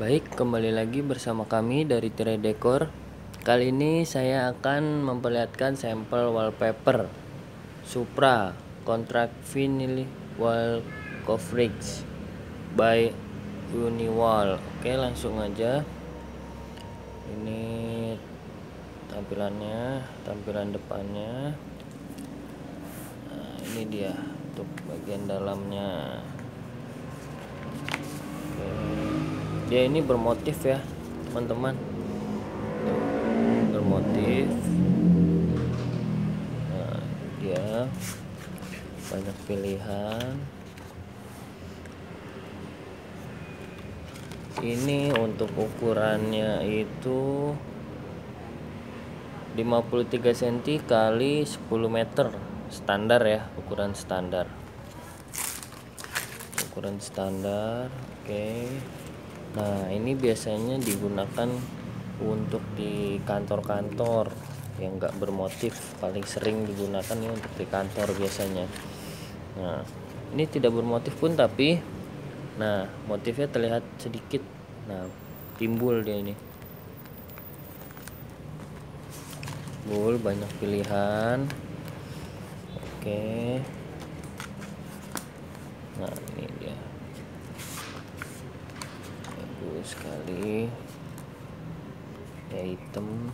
Baik, kembali lagi bersama kami dari Tirai Dekor. Kali ini saya akan memperlihatkan sampel wallpaper Supra Contract Vinyl Wall Coverage by Uniwall. Oke, langsung aja. Ini tampilannya, tampilan depannya. Nah, ini dia untuk bagian dalamnya. Oke dia ini bermotif ya teman-teman. Bermotif. Nah dia banyak pilihan. Ini untuk ukurannya itu 53 cm kali 10 meter. Standar ya ukuran standar. Ukuran standar oke. okay. Nah, ini biasanya digunakan untuk di kantor-kantor yang enggak bermotif, paling sering digunakan ya untuk di kantor biasanya. Nah, ini tidak bermotif pun tapi nah, motifnya terlihat sedikit. Nah, timbul dia ini. Timbul banyak pilihan. Oke. Nah, ini dia sekali. Ya hitam.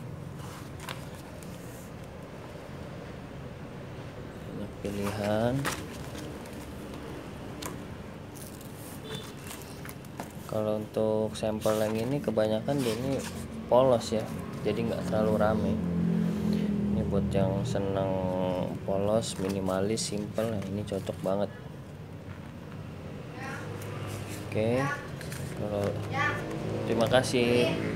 Banyak pilihan. Kalau untuk sampel yang ini kebanyakan dia ini polos ya. Jadi nggak terlalu rame. Ini buat yang senang polos minimalis simple. Nah ini cocok banget. Oke. okay. Terima kasih.